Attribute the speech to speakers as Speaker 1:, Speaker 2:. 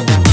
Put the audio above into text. Speaker 1: up.